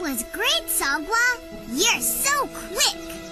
That was great, Sogwa! You're so quick!